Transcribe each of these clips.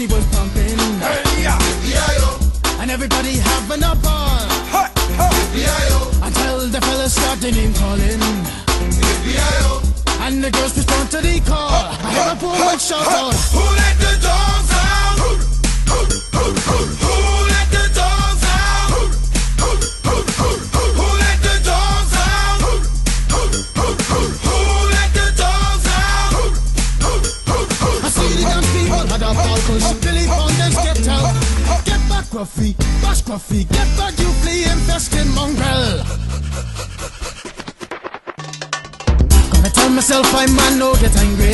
party was pumping. Hey, yeah. And everybody having a ball. Hey, hey. Until the fellas started name calling. And the girls respond to the call. I heard a woman shout out. Who let the dogs a ball cause Billy Fountains get out. Get back, Gruffy, bash Gruffy, get back, you flea infested mongrel. Gonna tell myself I'm man, no get angry.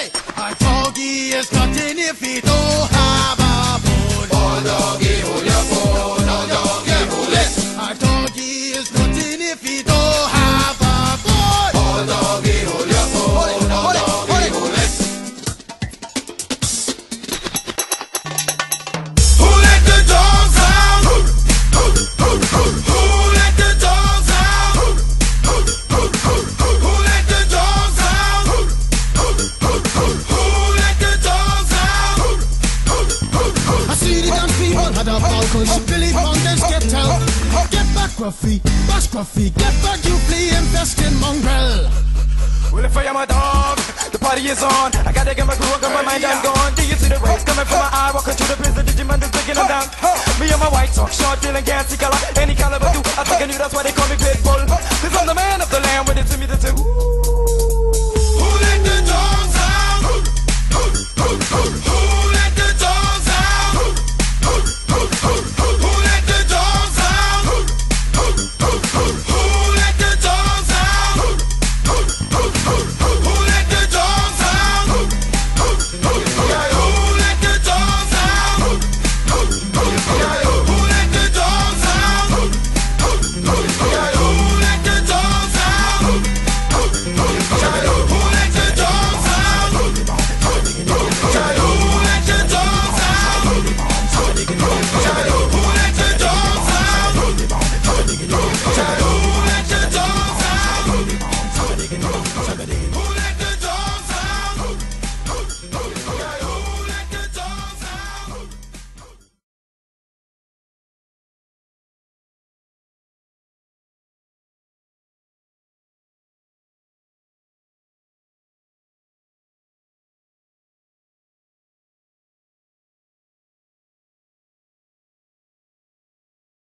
Say, a doggy is nothing if he don't have a bone. Other Falcons should believe on this get out. Get back, Ruffy, bash Ruffy, get back, you play infesting mongrel. Well, if I am a dog, the party is on. I gotta get my groove on, got my mind, I'm gone. Do you see the waves coming from my eye? Walking through the prison, Digimon is taking them down. Me and my white talk, short, dealing, gassy color, any color but do. I think I knew that's why they call me Pitbull. Cause I'm the